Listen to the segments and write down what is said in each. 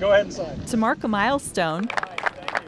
Go ahead and sign. To mark a milestone,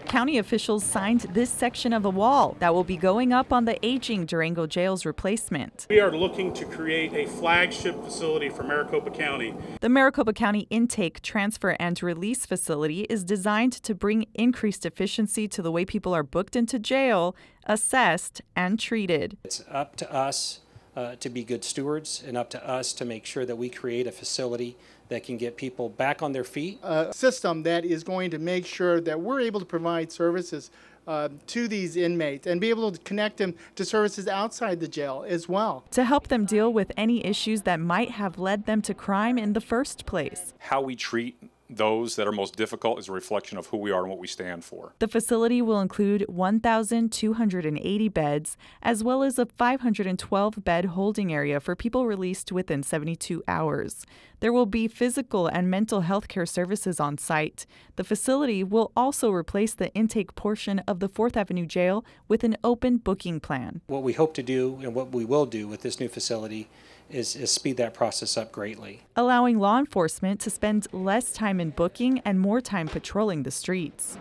county officials signed this section of a wall that will be going up on the aging Durango Jail's replacement. We are looking to create a flagship facility for Maricopa County. The Maricopa County Intake, Transfer, and Release Facility is designed to bring increased efficiency to the way people are booked into jail, assessed, and treated. It's up to us uh, to be good stewards and up to us to make sure that we create a facility that can get people back on their feet. A system that is going to make sure that we're able to provide services uh, to these inmates and be able to connect them to services outside the jail as well. To help them deal with any issues that might have led them to crime in the first place. How we treat those that are most difficult is a reflection of who we are and what we stand for. The facility will include 1,280 beds, as well as a 512 bed holding area for people released within 72 hours. There will be physical and mental health care services on site. The facility will also replace the intake portion of the 4th Avenue Jail with an open booking plan. What we hope to do and what we will do with this new facility is, is speed that process up greatly. Allowing law enforcement to spend less time in booking and more time patrolling the streets.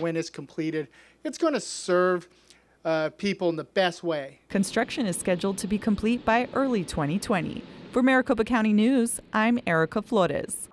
When it's completed, it's going to serve uh, people in the best way. Construction is scheduled to be complete by early 2020. For Maricopa County News, I'm Erica Flores.